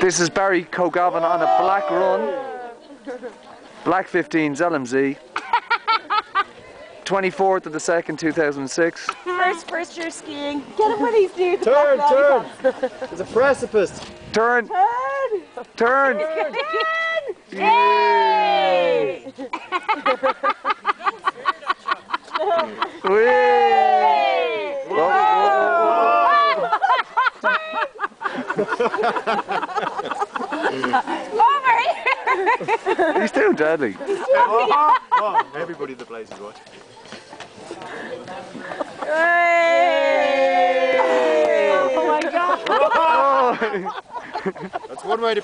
This is Barry Cogavin on a black run. Black 15s LMZ. 24th of the 2nd, 2006. First, first year skiing. Get him when he's near Turn, turn. There's a precipice. Turn, Turn! turn. Yay! Over here! He's too deadly. Oh, everybody in the place is watching. Hey! Oh my god! Oh. That's one way to